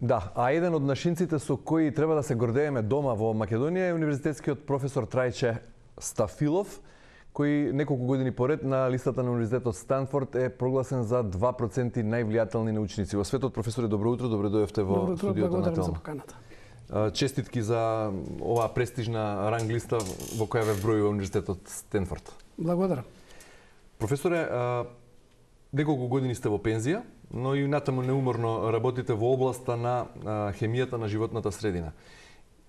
Да, а еден од нашинците со кои треба да се гордееме дома во Македонија е универзитетскиот професор Трајче Стафилов, кој неколку години поред на листата на Универзитетот Станфорд е прогласен за 2% највлијателни научници во светот. Професоре, добро утро, добро дојдовте во добро утро, студиото на Телма. за поканата. Честитки за оваа престижна ранг листа во која ве вбројува Универзитетот Стенфорд. Благодарам. Професоре, неколку години сте во пензија, но и натаму неуморно работите во областа на хемијата на животната средина.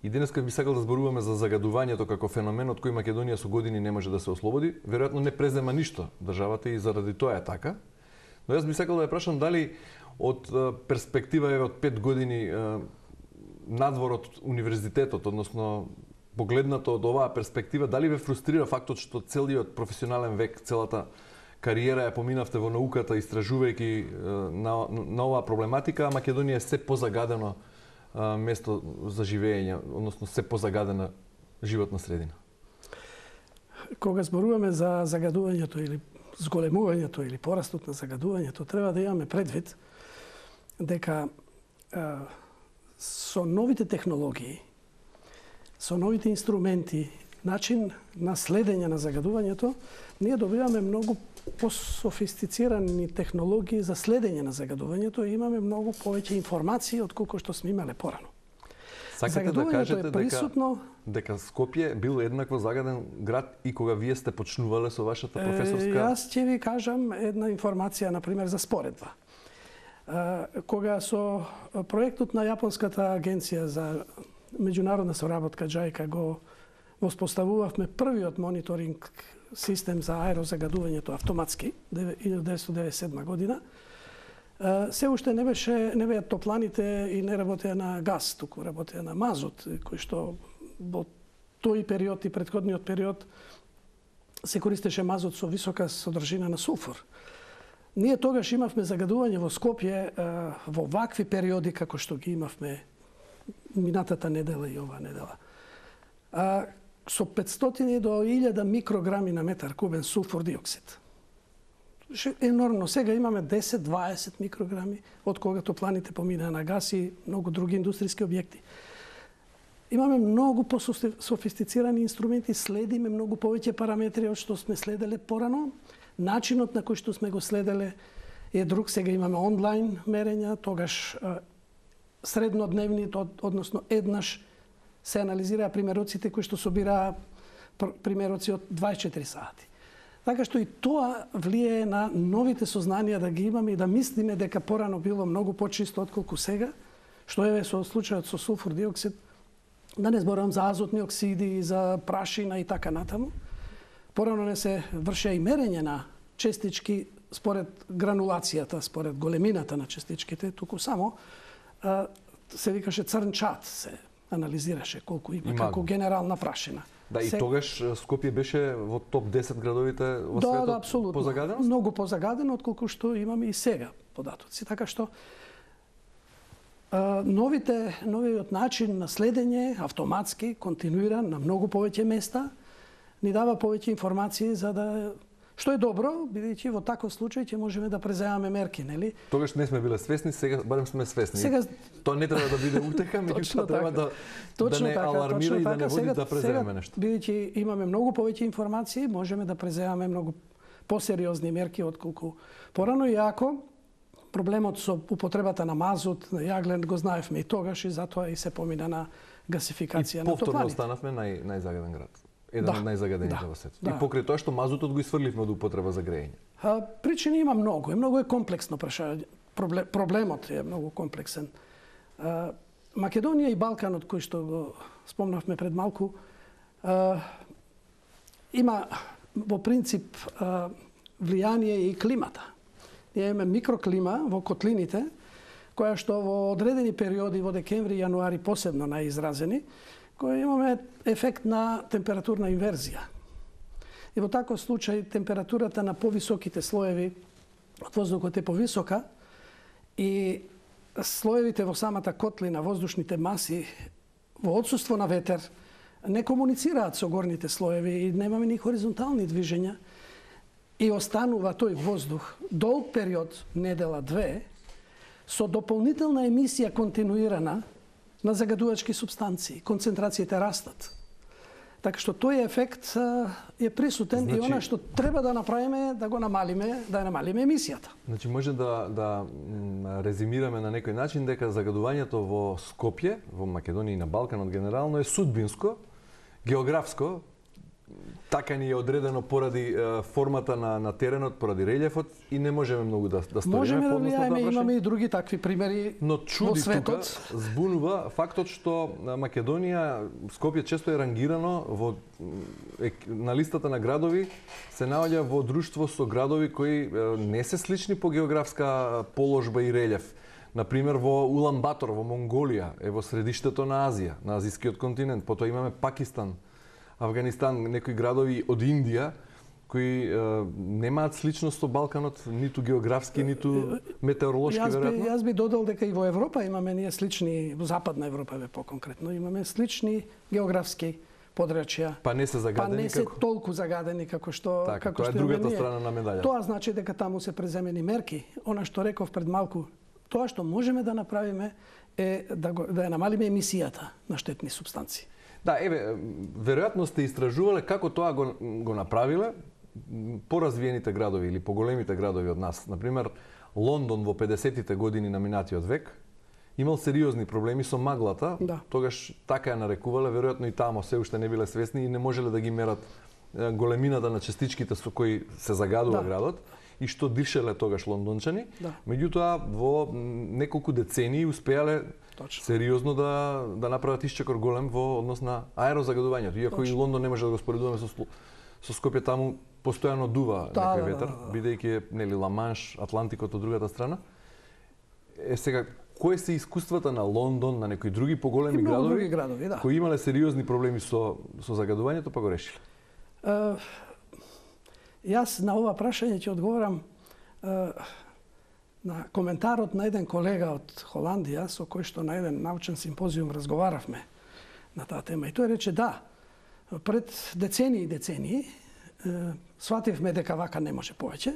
И денеска би сакал да зборуваме за загадувањето како феномен од кој Македонија со години не може да се ослободи. Веројатно не презема ништо државата и заради тоа е така. Но јас би сакал да ја прашам дали од перспектива е од 5 години надвор од универзитетот, односно погледнато од оваа перспектива, дали ве фрустрира фактот што целиот професионален век, целата кариера ја поминавте во науката истражувајќи на, на оваа проблематика, а Македонија е се позагадено место за живење, односно се позагадена животна средина? Кога зборуваме за загадувањето или зголемувањето или порастот на загадувањето, треба да имаме предвид дека а, со новите технологии, со новите инструменти, начин на следење на загадувањето, ние добиваме многу пософистицирани технологии за следење на загадувањето и имаме многу повеќе информации од колку што сме имале порано. Сакате да кажете е присутно... дека, дека Скопје бил еднакво загаден град и кога вие сте почнувале со вашата професорска... Е, јас ќе ви кажам една информација, например, за споредба. Кога со проектот на Јапонската агенција за меѓународна соработка JICA го воспоставувавме првиот мониторинг систем за аерозагадувањето автоматски 1997 година. Се уште не беше не беа топланите и не работеа на газ, туку работеа на мазот, кој што во тој период и предходниот период се користеше мазот со висока содржина на сулфур. Ние тогаш имавме загадување во Скопје во вакви периоди како што ги имавме минатата недела и оваа недела. А, со 500 до 1000 микрограми на метар кубен сулфур диоксид. Енормно. Сега имаме 10-20 микрограми од кога топланите поминаа на газ и многу други индустријски објекти. Имаме многу пософистицирани инструменти, следиме многу повеќе параметри од што сме следеле порано. Начинот на кој што сме го следеле е друг. Сега имаме онлайн мерења, тогаш среднодневните, односно еднаш се анализираа примероците кои што собираа примероци од 24 сати. Така што и тоа влијае на новите сознанија да ги имаме и да мислиме дека порано било многу почисто отколку сега, што е со случајот со сулфур диоксид, да не зборам за азотни оксиди, за прашина и така натаму. Порано не се вршеа и мерење на честички според гранулацијата, според големината на честичките, туку само се викаше црн чат, се анализираше колку има, има. како генерална прашина. Да, и Се... тогаш Скопје беше во топ 10 градовите во да, светот да, абсолютно. по загаденост? Многу позагадено отколку што имаме и сега податоци. Така што новите новиот начин на следење автоматски, континуиран на многу повеќе места ни дава повеќе информации за да Што е добро, бидејќи во таков случај ќе можеме да преземаме мерки, нели? Тогаш не сме биле свесни, сега барем сме свесни. Сега тоа не треба да биде утеха, меѓутоа треба да точно да не така, алармира и да не води сега, да преземеме нешто. Бидејќи имаме многу повеќе информации, можеме да преземаме многу посериозни мерки отколку порано и ако проблемот со употребата на мазот, на јаглен го знаевме и тогаш и затоа и се помина на гасификација на топланите. И повторно останавме нај, најзагаден град еден да, од најзагадените да, во светот. Да. И покрај тоа што мазутот го исфрливме од употреба за грејење. А, причини има многу, е многу е комплексно прашање. Проблем, проблемот е многу комплексен. А, Македонија и Балканот кој што го спомнавме пред малку а, има во принцип а, влијание и климата. Ние имаме микроклима во котлините, која што во одредени периоди во декември и јануари посебно најизразени, кој имаме ефект на температурна инверзија. И во таков случај температурата на повисоките слоеви од воздухот е повисока и слоевите во самата котлина, воздушните маси, во одсуство на ветер, не комуницираат со горните слоеви и немаме ни хоризонтални движења и останува тој воздух долг период, недела две, со дополнителна емисија континуирана на загадувачки субстанции. Концентрациите растат. Така што тој ефект е присутен значи, и она што треба да направиме да го намалиме, да ја намалиме емисијата. Значи може да да резимираме на некој начин дека загадувањето во Скопје, во Македонија и на Балканот генерално е судбинско, географско, така ни е одредено поради формата на, на теренот, поради релјефот и не можеме многу да, да сториме. Можеме да влијаеме, да имаме и други такви примери Но чуди во светот. тука збунува фактот што Македонија, Скопје често е рангирано во е, на листата на градови се наоѓа во друштво со градови кои не се слични по географска положба и релјеф. Например, во Улан Батор, во Монголија, е во средиштето на Азија, на азискиот континент. Потоа имаме Пакистан, Афганистан, некои градови од Индија, кои е, немаат сличност со Балканот, ниту географски, ниту метеоролошки, јас би, веројатно? Јас би додал дека и во Европа имаме ние слични, во Западна Европа бе по-конкретно, имаме слични географски подрачја. Па не се загадени Па не се како... толку загадени како што Така, како тоа е што другата имаме ние. страна на медаљата. Тоа значи дека таму се преземени мерки. Она што реков пред малку, тоа што можеме да направиме е да, го, да ја намалиме емисијата на штетни субстанции. Да, еве, веројатно сте истражувале како тоа го, го направиле поразвиените градови или поголемите градови од нас. Например, Лондон во 50-тите години на минатиот век имал сериозни проблеми со маглата. Да. Тогаш така ја нарекувале, веројатно и тамо се уште не биле свесни и не можеле да ги мерат големината на частичките со кои се загадува Да. градот и што дишеле тогаш лондончани. Да. Меѓутоа во неколку децении успеале Точно. сериозно да да направат исчекор голем во однос на аерозагадувањето. Иако и Точно. Лондон не може да го споредуваме со со Скопје таму постојано дува Да, некој да, да, ветер, да, да. бидејќи е нели Ламанш, Атлантикот од другата страна. Е сега кои се искуствата на Лондон, на некои други поголеми И градови, други градови, да. кои имале сериозни проблеми со со загадувањето, па го решиле? Јас на ова прашање ќе одговорам на коментарот на еден колега од Холандија со кој што на еден научен симпозиум разговаравме на таа тема. И тој рече да, пред децени и децени свативме дека вака не може повеќе.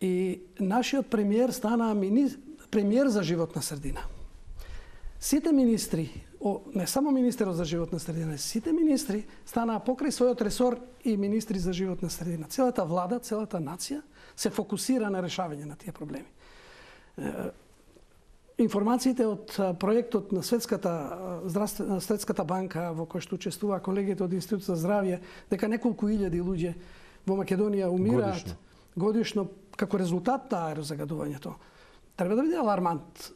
И нашиот премиер стана мини... премиер за животна средина. Сите министри, о, не само министерот за животна средина, сите министри станаа покрај својот ресор и министри за животна средина. Целата влада, целата нација се фокусира на решавање на тие проблеми. Информациите од проектот на Светската а, здравствена Светската банка во кој што учествува колегите од Институтот за здравје дека неколку илјади луѓе во Македонија умираат Годишно. годишно како резултат на аерозагадувањето. Треба да биде алармант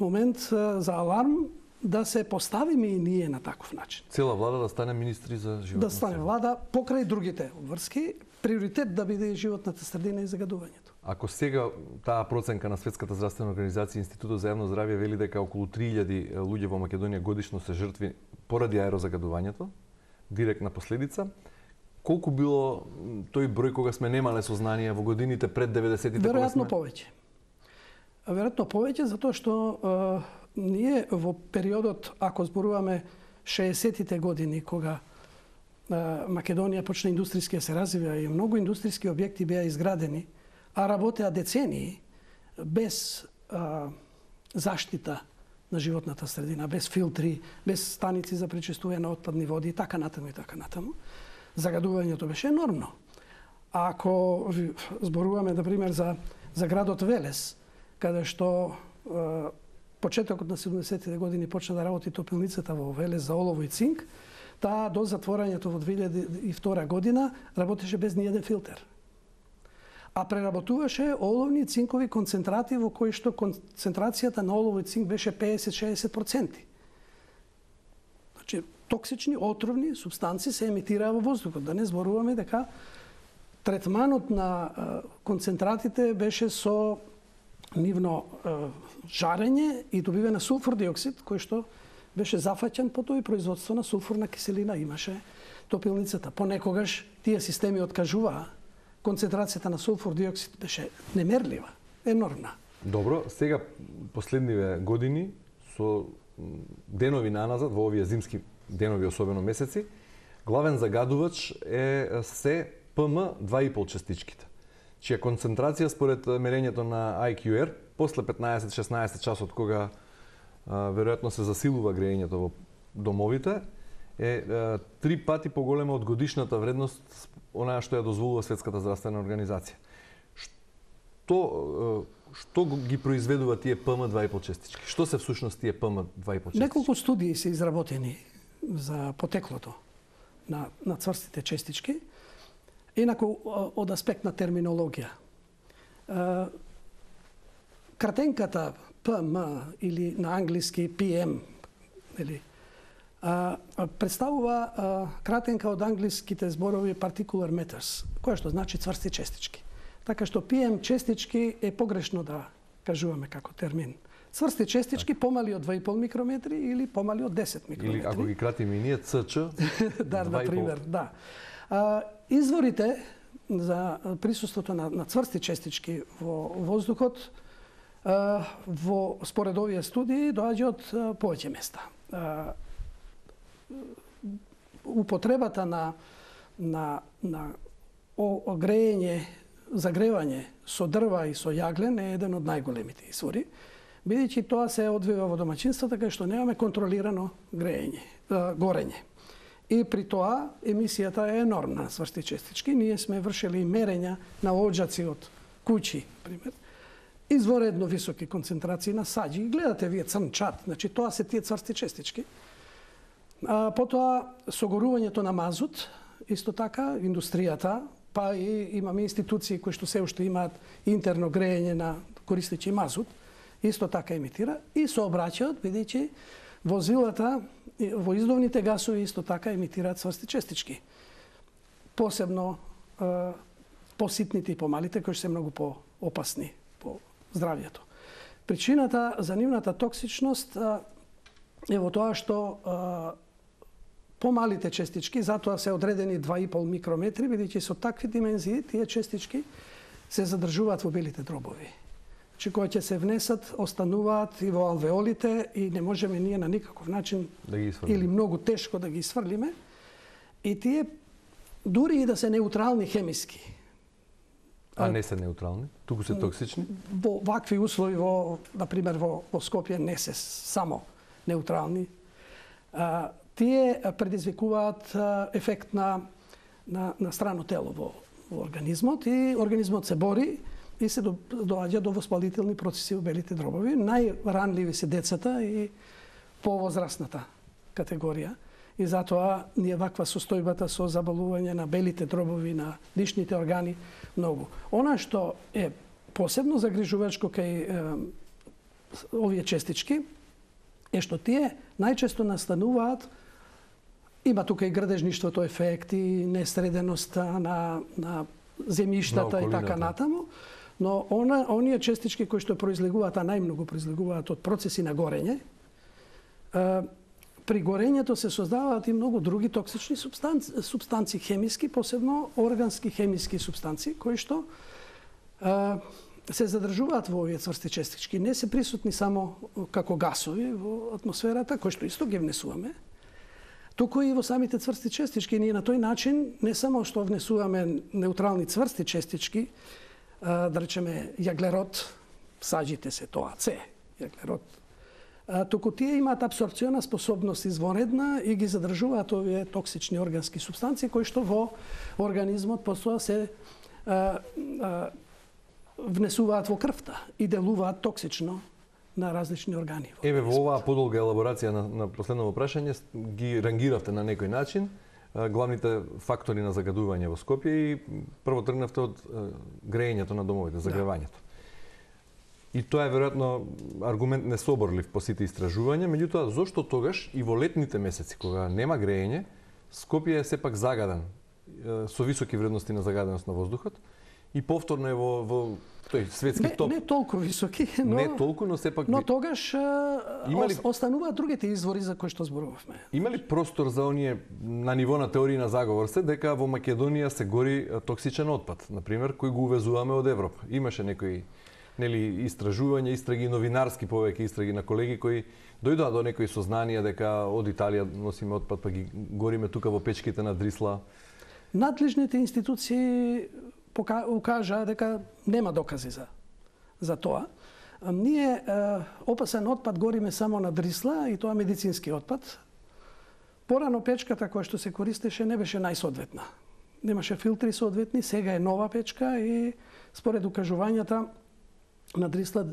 момент за аларм да се поставиме и ние на таков начин. Цела влада да стане министри за животна Да стане влада покрај другите обврски, приоритет да биде животната средина и загадувањето. Ако сега таа проценка на Светската здравствена организација и Институтот за јавно здравје вели дека околу 3000 луѓе во Македонија годишно се жртви поради аерозагадувањето, директна последица, колку било тој број кога сме немале сознание во годините пред 90-тите кога Веројатно сме... повеќе. Веројатно повеќе затоа што е, ние во периодот ако зборуваме 60-тите години кога Македонија почна индустријски да се развива и многу индустријски објекти беа изградени, а работеа децении без а, заштита на животната средина, без филтри, без станици за пречистување на отпадни води и така натаму и така натаму. Загадувањето беше енормно. А ако зборуваме, на пример, за, за градот Велес, каде што е, почетокот на 70-те години почна да работи топилницата во Велес за олово и цинк, таа до затворањето во 2002 година работеше без ниеден филтер. А преработуваше оловни и цинкови концентрати во кои што концентрацијата на олово и цинк беше 50-60%. Значи, токсични, отровни субстанции се емитираа во воздухот. Да не зборуваме дека третманот на концентратите беше со нивно жарење и добивена на сулфур диоксид, кој што беше зафаќен по тој производство на сулфурна киселина имаше топилницата. Понекогаш тие системи откажуваа концентрацијата на сулфур диоксид беше немерлива, енормна. Добро, сега последниве години со денови наназад во овие зимски денови, особено месеци, главен загадувач е се ПМ 2,5 частичките. чија концентрација според мерењето на IQR после 15-16 часот кога веројатно се засилува грејењето во домовите е три пати поголема од годишната вредност она што ја дозволува Светската здравствена организација. Што што ги произведува тие ПМ2,5 честички? Што се всушност тие ПМ2,5 честички? Неколку студии се изработени за потеклото на, на цврстите честички Инаку, од аспект на терминологија. Кратенката ПМ или на англиски PM, или, представува кратенка од англиските зборови particular matters, која што значи цврсти частички. Така што PM частички е погрешно да кажуваме како термин. Цврсти частички помали од 2,5 микрометри или помали од 10 микрометри. Или ако ги кратиме и ние ЦЧ, да, на пример, да. А, изворите за присуството на, на цврсти частички во воздухот а, во според овие студии доаѓа од повеќе места. Употребата на на на огрење, загревање со дрва и со јаглен е еден од најголемите извори, бидејќи тоа се одвива во домаќинствата кај што немаме контролирано грејење, горење. И при тоа емисијата е енормна сврсти честички. Ние сме вршили мерења на оджаци од кучи, пример. Изворедно високи концентрации на саѓи. Гледате вие црн чат, значи тоа се тие цврсти честички. А, потоа согорувањето на мазут, исто така индустријата, па и имаме институции кои што се уште имаат интерно грејење на користејќи мазут, исто така емитира и сообраќајот бидејќи возилата во издувните гасови исто така емитираат сврсти честички. Посебно поситните и помалите кои се многу поопасни здравјето. Причината за нивната токсичност е во тоа што помалите честички, затоа се одредени 2,5 микрометри, бидејќи со такви димензии тие честички се задржуваат во белите дробови че кои ќе се внесат, остануваат и во алвеолите и не можеме ние на никаков начин да ги или многу тешко да ги сврлиме. И тие дури и да се неутрални хемиски. А не се неутрални? Туку се токсични? Во вакви услови во на пример во во Скопје не се само неутрални. А, тие предизвикуваат ефект на на, на страно тело во, во организмот и организмот се бори и се до, доаѓа до воспалителни процеси во белите дробови. Најранливи се децата и повозрастната категорија. И затоа ние ваква состојбата со заболување на белите дробови, на дишните органи, многу. Она што е посебно загрижувачко кај е, овие честички е што тие најчесто настануваат има тука и градежништвото ефекти, несреденоста на, на земјиштата и така натаму, Но она, оние честички кои што произлегуваат, а најмногу произлегуваат од процеси на горење, при горењето се создаваат и многу други токсични субстанци, субстанци хемиски, посебно органски хемиски субстанци, кои што се задржуваат во овие цврсти честички. Не се присутни само како гасови во атмосферата, кои што исто ги внесуваме, туку и во самите цврсти честички. Ние на тој начин не само што внесуваме неутрални цврсти честички, да речеме, јаглерод, саđите се тоа С, јаглерод, туку тие имаат абсорбциона способност извонредна и ги задржуваат овие токсични органски субстанции кои што во организмот постоја се а, а, внесуваат во крвта и делуваат токсично на различни органи. Еве во оваа подолга елаборација на, на последно прашање ги рангиравте на некој начин главните фактори на загадување во Скопје и прво тргнавте од грејењето на домовите, да. загревањето. И тоа е веројатно аргумент несоборлив по сите истражувања, меѓутоа зошто тогаш и во летните месеци кога нема грејење, Скопје е сепак загадан со високи вредности на загаденост на воздухот и повторно е во, во тој светски не, топ. Не толку високи, но не толку, но сепак Но тогаш имали... остануваат другите извори за кои што зборувавме. Има ли простор за оние на ниво на теорија на заговор се дека во Македонија се гори токсичен отпад, на пример, кој го увезуваме од Европа. Имаше некои нели истражување, истраги новинарски повеќе истраги на колеги кои дојдоа до некои сознанија дека од Италија носиме отпад па ги гориме тука во печките на Дрисла. Надлежните институции укажа дека нема докази за за тоа. Ние опасен отпад гориме само на дрисла и тоа медицински отпад. Порано печката која што се користеше не беше најсоодветна. Немаше филтри соодветни, сега е нова печка и според укажувањата надрисла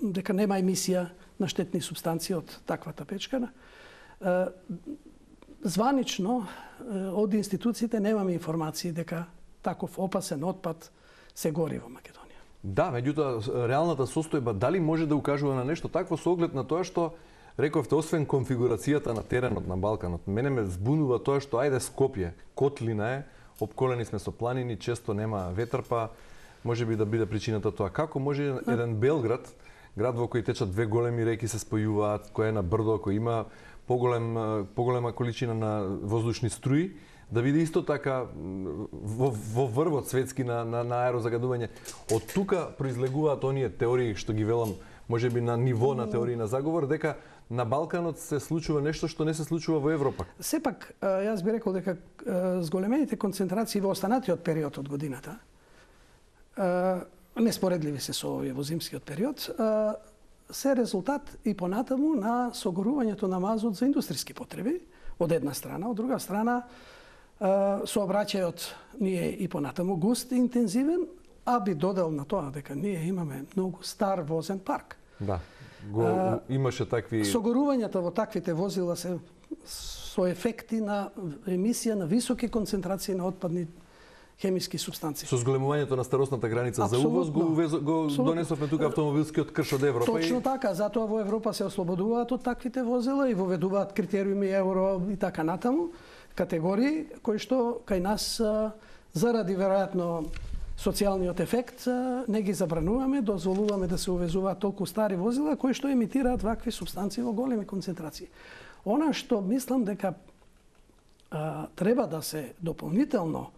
дека нема емисија на штетни субстанции од таквата печкана. Званично од институциите немаме информации дека таков опасен отпад се гори во Македонија. Да, меѓутоа реалната состојба дали може да укажува на нешто такво со оглед на тоа што рековте освен конфигурацијата на теренот на Балканот, мене ме збунува тоа што ајде Скопје, котлина е, обколени сме со планини, често нема ветер, па може би да биде причината тоа. Како може еден Белград, град во кој течат две големи реки се спојуваат, кој е на брдо, кој има поголем поголема количина на воздушни струи, да биде исто така во, во врвот светски на, на, на аерозагадување. Од тука произлегуваат оние теории што ги велам, може би на ниво на теории на заговор, дека на Балканот се случува нешто што не се случува во Европа. Сепак, јас би рекол дека зголемените концентрации во останатиот период од годината, неспоредливи се со овие во зимскиот период, се резултат и понатаму на согорувањето на мазот за индустријски потреби, од една страна, од друга страна сообраќајот ни е и понатаму густ и интензивен, а би додал на тоа дека ние имаме многу стар возен парк. Да. Го, а, имаше такви Согорувањата во таквите возила се со ефекти на емисија на високи концентрации на отпадни хемиски субстанции. Со зголемувањето на старосната граница Абсолютно. за увоз го, увез, го донесовме тука автомобилскиот крш од Европа. Точно и... така, затоа во Европа се ослободуваат од таквите возила и воведуваат критериуми евро и така натаму категории кои што кај нас заради веројатно социјалниот ефект не ги забрануваме, дозволуваме да се увезуваат толку стари возила кои што емитираат вакви субстанции во големи концентрации. Она што мислам дека а, треба да се дополнително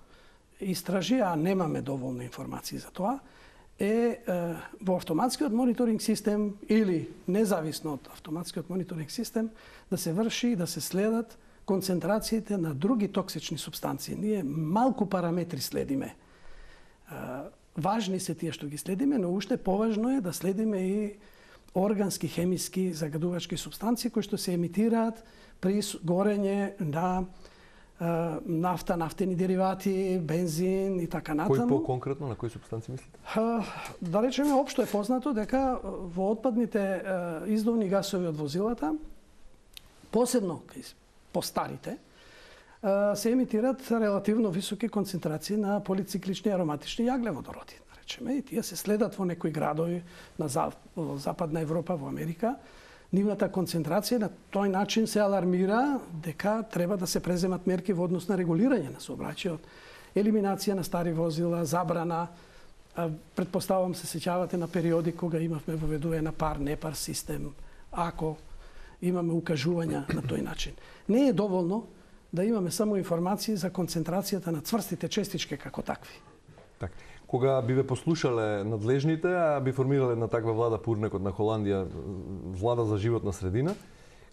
истражи, а немаме доволно информации за тоа, е, е во автоматскиот мониторинг систем или независно од автоматскиот мониторинг систем да се врши и да се следат концентрациите на други токсични субстанции. Ние малку параметри следиме. Важни се тие што ги следиме, но уште поважно е да следиме и органски, хемиски, загадувачки субстанции кои што се емитираат при горење на нафта, нафтени деривати, бензин и така натаму. Кој по-конкретно на кои субстанции мислите? Да речеме општо е познато дека во отпадните издувни гасови од возилата, посебно постарите, се емитират релативно високи концентрации на полициклични ароматични јаглеводороди, да речеме, и тие се следат во некои градови на Западна Европа, во Америка. Нивната концентрација на тој начин се алармира дека треба да се преземат мерки во однос на регулирање на сообраќајот, елиминација на стари возила, забрана, предпоставам се сеќавате на периоди кога имавме воведување на пар, непар систем, ако имаме укажувања на тој начин. Не е доволно да имаме само информации за концентрацијата на цврстите честички како такви. Така. Кога би ве послушале надлежните, а би формирале на таква влада пурнекот на Холандија, влада за животна средина,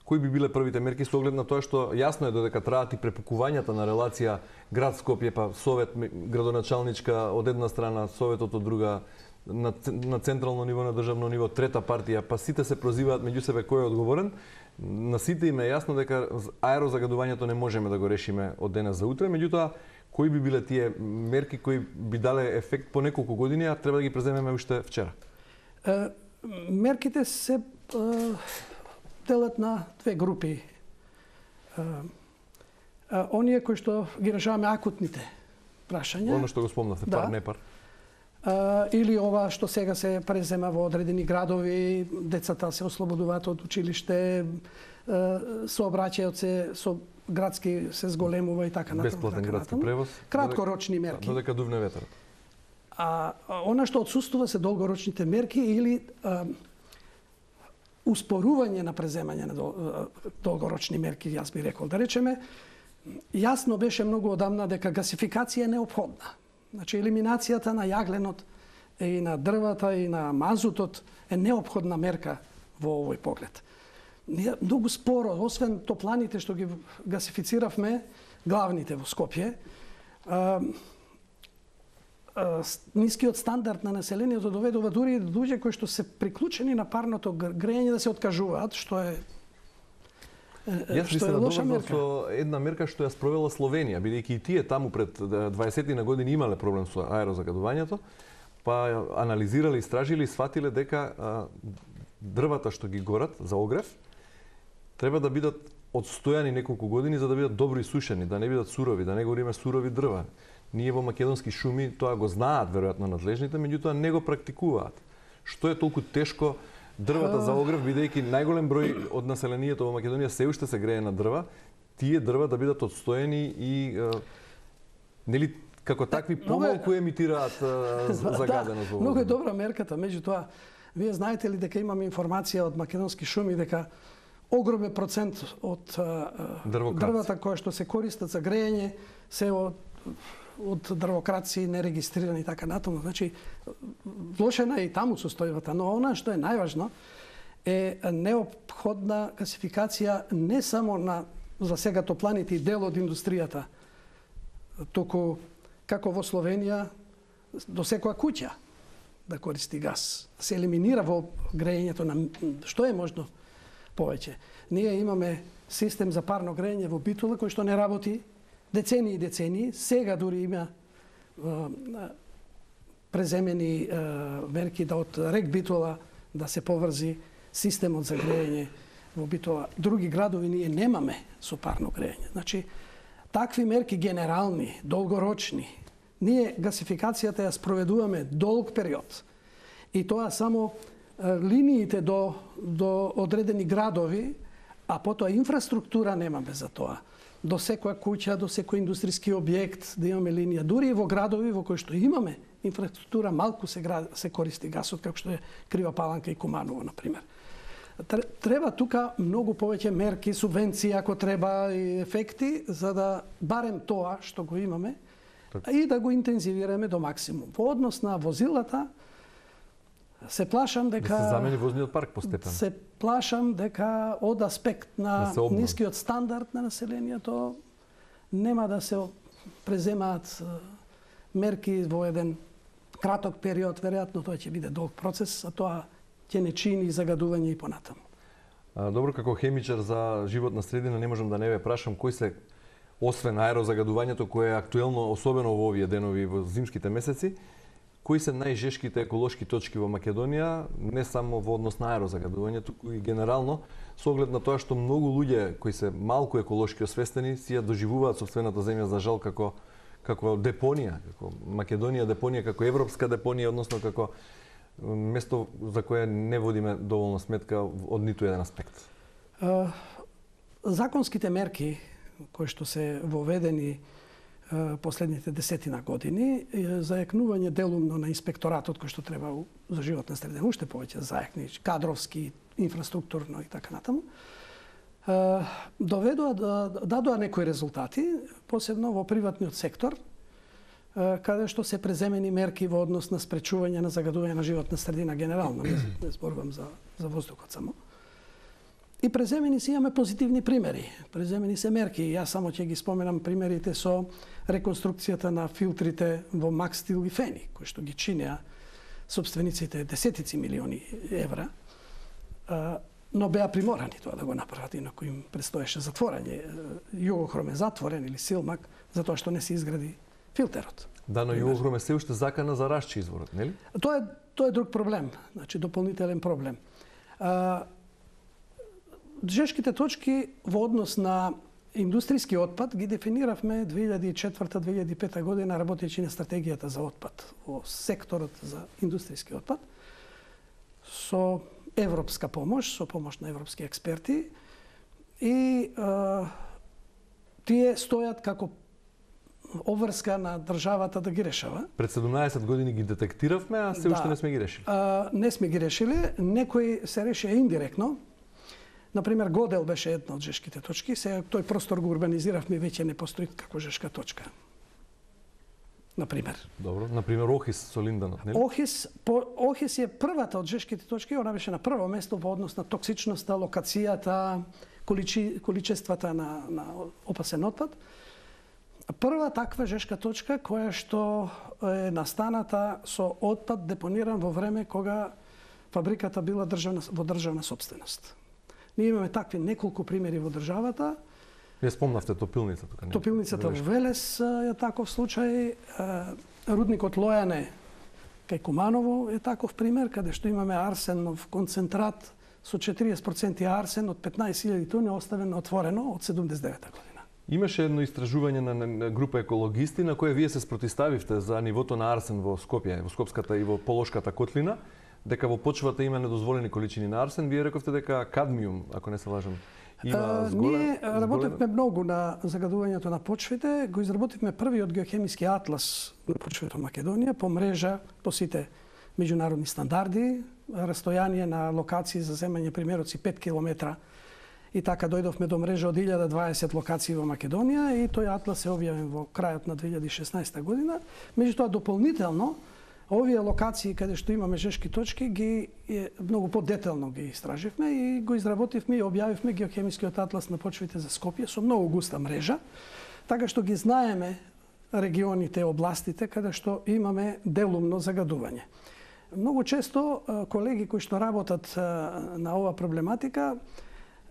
кои би биле првите мерки со оглед на тоа што јасно е додека траат и препукувањата на релација град Скопје па совет градоначалничка од една страна, советот од друга на, на централно ниво, на државно ниво, трета партија, па сите се прозиваат меѓу себе кој е одговорен, на сите им е јасно дека аерозагадувањето не можеме да го решиме од денес за утре, меѓутоа кои би биле тие мерки кои би дале ефект по неколку години, а треба да ги преземеме уште вчера? Е, мерките се е, делат на две групи. Е, е, оние кои што ги решаваме акутните прашања. Оно што го спомнавте, да. пар, не пар или ова што сега се презема во одредени градови, децата се ослободуваат од училиште, сообраќајот се со градски се зголемува и така натаму. Бесплатен така градски превоз. Краткорочни мерки. Додека дувне ветер. А она што отсуствува се долгорочните мерки или а, успорување на преземање на долгорочни мерки, јас би рекол. Да речеме, јасно беше многу одамна дека гасификација е необходна Значи, елиминацијата на јагленот и на дрвата и на мазутот е необходна мерка во овој поглед. Многу споро, освен топланите што ги гасифициравме, главните во Скопје, нискиот стандард на населението доведува дури до луѓе кои што се приклучени на парното грејење да се откажуваат, што е Јас што е лоша мерка. со една мерка што ја спровела Словенија, бидејќи и тие таму пред 20 на години имале проблем со аерозагадувањето, па анализирале, истражиле и сватиле дека а, дрвата што ги горат за огрев треба да бидат одстојани неколку години за да бидат добро исушени, да не бидат сурови, да не гориме сурови дрва. Ние во македонски шуми тоа го знаат веројатно надлежните, меѓутоа не го практикуваат. Што е толку тешко дрвата за огрев бидејќи најголем број од населението во Македонија се уште се грее на дрва, тие дрва да бидат одстоени и нели како такви помалку емитираат загаденост во Многу е добра мерката, меѓутоа вие знаете ли дека имаме информација од македонски шуми дека огромен процент од дрвата кои што се користат за грејење се од од дрвокраци нерегистрирани и така натаму. Значи, влошена е и таму состојбата, но она што е најважно е необходна класификација не само на за сега топланите и дел од индустријата, току како во Словенија до секоја куќа да користи газ. Се елиминира во грејењето на што е можно повеќе. Ние имаме систем за парно грејење во Битула кој што не работи децени и децени. Сега дури има преземени мерки да од рек Битола да се поврзи системот за грејење во Битола. Други градови ние немаме со парно грејење. Значи, такви мерки генерални, долгорочни, ние гасификацијата ја спроведуваме долг период. И тоа само линиите до, до одредени градови, а потоа инфраструктура немаме за тоа. До секоја куќа, до секој индустријски објект да имаме линија. Дури и во градови во кои што имаме инфраструктура, малку се, град, се користи гасот, како што е Крива Паланка и Куманово, например. Треба тука многу повеќе мерки, субвенции, ако треба, и ефекти, за да барем тоа што го имаме, и да го интензивираме до максимум. Во однос на возилата, се плашам дека да се замени возниот парк постепено. Се плашам дека од аспект на да нискиот стандард на населението нема да се преземаат мерки во еден краток период, веројатно тоа ќе биде долг процес, а тоа ќе не чини загадување и понатаму. Добро, како хемичар за животна средина не можам да не ве прашам кој се освен аерозагадувањето кое е актуелно особено во овие денови во зимските месеци, кои се најжешките еколошки точки во Македонија, не само во однос на аерозагадување, туку и генерално, со оглед на тоа што многу луѓе кои се малку еколошки освестени си ја доживуваат собствената земја за жал како како депонија, како Македонија депонија, како европска депонија, односно како место за кое не водиме доволно сметка од ниту еден аспект. Законските мерки кои што се воведени последните десетина години зајакнување делумно на инспекторатот кој што треба за животна средина уште повеќе зајакни кадровски, инфраструктурно и така натаму доведоа да дадоа некои резултати, посебно во приватниот сектор, каде што се преземени мерки во однос на спречување на загадување на животна средина генерално, не, не зборувам за за воздухот само. И преземени си имаме позитивни примери. Преземени се мерки. Јас само ќе ги споменам примерите со реконструкцијата на филтрите во Макстил и Фени, кои што ги чинеа собствениците десетици милиони евра, но беа приморани тоа да го направат, инако им предстоеше затворање. Југохром е затворен или Силмак, затоа што не се изгради филтерот. Да, но Југохром е се уште закана за расчи изворот, нели? Тоа е тоа е друг проблем, значи дополнителен проблем. Жешките точки во однос на индустријски отпад ги дефиниравме 2004-2005 година работејќи на стратегијата за отпад во секторот за индустријски отпад со европска помош, со помош на европски експерти и а, тие стојат како обврска на државата да ги решава. Пред 17 години ги детектиравме, а се да. уште не сме ги решили. А, не сме ги решили, некои се решија индиректно, Например, Годел беше една од жешките точки, сега тој простор го урбанизиравме, веќе не постои како жешка точка. Например. Добро, например Охис со Линданот, нели? Охис, по, Охис е првата од жешките точки, она беше на прво место во однос на токсичноста, локацијата, количи, количествата на, на опасен отпад. прва таква жешка точка која што е настаната со отпад депониран во време кога фабриката била државна, во државна собственост. Ние имаме такви неколку примери во државата. Вие спомнавте топилница тука. Топилницата во Велес е таков случај. Рудникот Лојане кај Куманово е таков пример, каде што имаме арсенов концентрат со 40% арсен од 15.000 тони оставено отворено од 79 година. Имаше едно истражување на, на група екологисти на кое вие се спротиставивте за нивото на арсен во Скопје, во Скопската и во Полошката котлина, дека во почвата има недозволени количини на арсен. Вие рековте дека кадмиум, ако не се лажам, има зголем, Ние работевме многу на загадувањето на почвите. Го изработивме првиот геохемиски атлас на почвите во Македонија по мрежа, по сите меѓународни стандарди, растојание на локации за земање примероци 5 км и така дојдовме до мрежа од 1020 локации во Македонија и тој атлас е објавен во крајот на 2016 година. Меѓутоа дополнително овие локации каде што имаме жешки точки ги е, многу подетелно ги истраживме и го изработивме и објавивме геохемискиот атлас на почвите за Скопје со многу густа мрежа, така што ги знаеме регионите, областите каде што имаме делумно загадување. Многу често колеги кои што работат на ова проблематика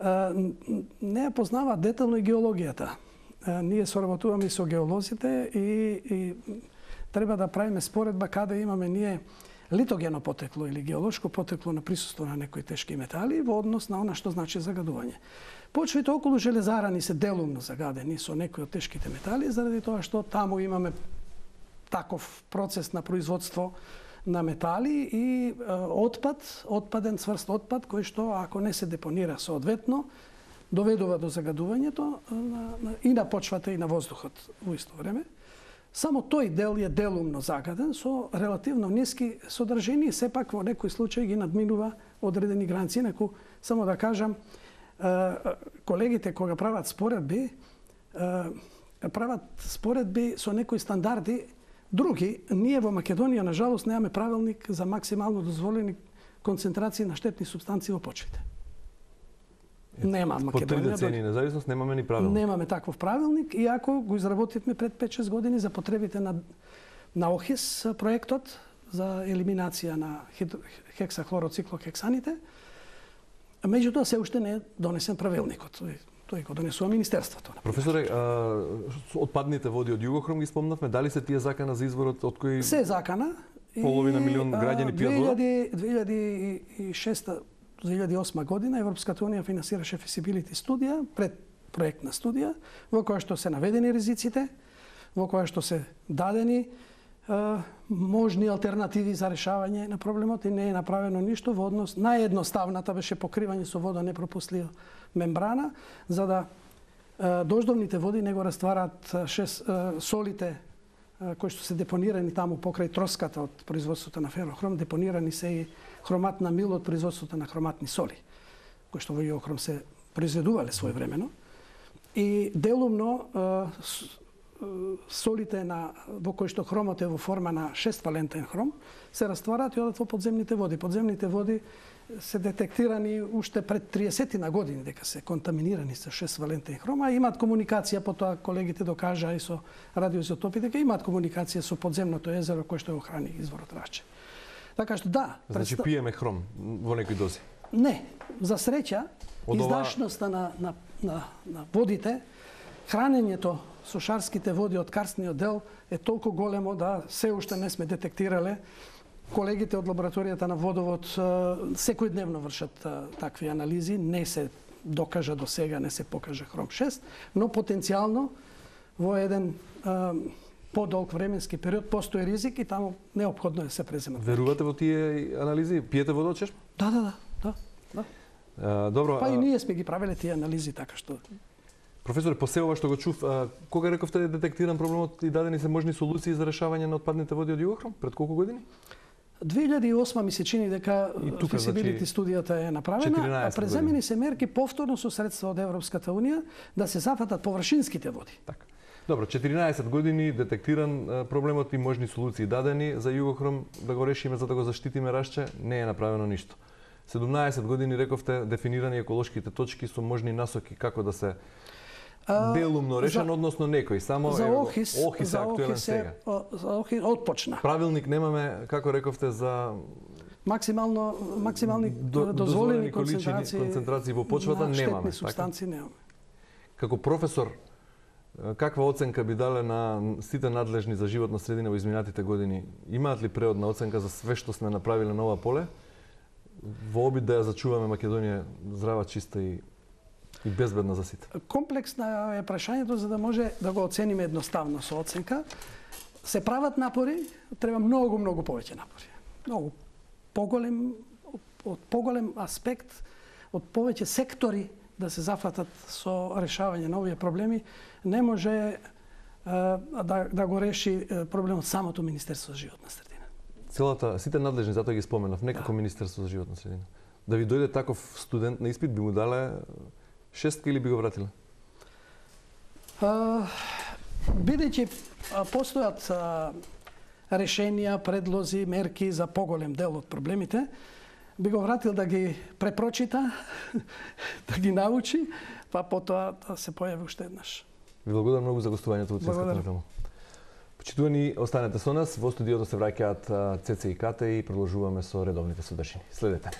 не ја познаваат детално и геологијата. Ние соработуваме со геолозите и, и треба да правиме споредба каде имаме ние литогено потекло или геолошко потекло на присуство на некои тешки метали во однос на она што значи загадување. Почвите околу железара ни се делумно загадени со некои од тешките метали, заради тоа што таму имаме таков процес на производство на метали и отпад, отпаден цврст отпад кој што ако не се депонира соодветно доведува до загадувањето на, на, и на почвата и на воздухот во исто време. Само тој дел е делумно загаден со релативно ниски содржини, сепак во некој случај ги надминува одредени граници. Неку, само да кажам, колегите кога прават споредби, прават споредби со некои стандарди Други, ние во Македонија, на жалост, немаме правилник за максимално дозволени концентрации на штетни субстанции во почвите. Нема Македонија. По три децени независност немаме ни правилник. Немаме таков правилник, иако го изработивме пред 5-6 години за потребите на, на ОХИС проектот за елиминација на хексахлороциклохексаните. Меѓутоа, се уште не е донесен правилникот тој го донесува Министерството. Професоре, а, отпадните води од Југохром ги спомнавме, дали се тие закана за изворот од кој Се закана. Половина милион граѓани пијат вода? 2006 2008 година Европската унија финансираше feasibility студија, пред проектна студија, во која што се наведени ризиците, во која што се дадени можни алтернативи за решавање на проблемот и не е направено ништо во однос наједноставната беше покривање со вода непропуслива мембрана за да дождовните води не го растварат шест, солите кои што се депонирани таму покрај троската од производството на ферохром, депонирани се и хроматна мил од производството на хроматни соли, кои што во Јохром се произведувале своевремено. И делумно солите на во кои што хромот е во форма на шествалентен хром се растварат и одат во подземните води. Подземните води се детектирани уште пред 30 на години дека се контаминирани со шествалентен хром, а имаат комуникација, потоа колегите докажа и со радиоизотопи дека имаат комуникација со подземното езеро кое што го храни изворот Раче. Така што да, Значи предста... пиеме хром во некои дози. Не, за среќа, Од издашноста на, на, на, на водите, хранењето со шарските води од карстниот дел е толку големо да се уште не сме детектирале. Колегите од лабораторијата на водовод секој дневно вршат такви анализи, не се докажа до сега, не се покажа хром 6, но потенцијално во еден подолг временски период постои ризик и таму необходно е да се преземат. Верувате во тие анализи? Пиете вода од чешма? Да, да, да, да. да. А, добро. Па и ние сме ги правеле тие анализи така што Професор, по се ова што го чув, а, кога рековте да детектиран проблемот и дадени се можни солуции за решавање на отпадните води од Југохром? Пред колку години? 2008 ми се чини дека фисибилити значи, студијата е направена, а преземени се мерки повторно со средства од Европската Унија да се зафатат површинските води. Така. Добро, 14 години детектиран проблемот и можни солуции дадени за Југохром да го решиме за да го заштитиме Рашче, не е направено ништо. 17 години рековте дефинирани еколошките точки со можни насоки како да се делумно решен, за, односно некој, само за Охис, Охис за е актуелен Охис сега. е, о, за Охис отпочна. Правилник немаме, како рековте, за Максимално максимални до- дозволени количини концентрации концентрации во почвата на немаме, така? Штетни субстанции немаме. како професор каква оценка би дале на сите надлежни за животна средина во изминатите години? Имаат ли преодна оценка за све што сме направиле на ова поле? Во обид да ја зачуваме Македонија здрава, чиста и и безбедна за сите. Комплексно е прашањето за да може да го оцениме едноставно со оценка. Се прават напори, треба многу многу повеќе напори. Многу поголем од поголем аспект, од повеќе сектори да се зафатат со решавање на овие проблеми, не може да, да го реши проблемот самото Министерство за животна средина. Целата сите надлежни затоа ги споменав, некако Министерство за животна средина. Да ви дојде таков студент на испит би му дале шестка или би го вратиле? Бидејќи постојат решенија, предлози, мерки за поголем дел од проблемите, би го вратил да ги препрочита, да ги научи, па потоа да се појави уште еднаш. Ви благодарам многу за гостувањето во Цинската тему. Почитувани, останете со нас. Во студиото се враќаат Цеце и Кате и продолжуваме со редовните содржини. Следете.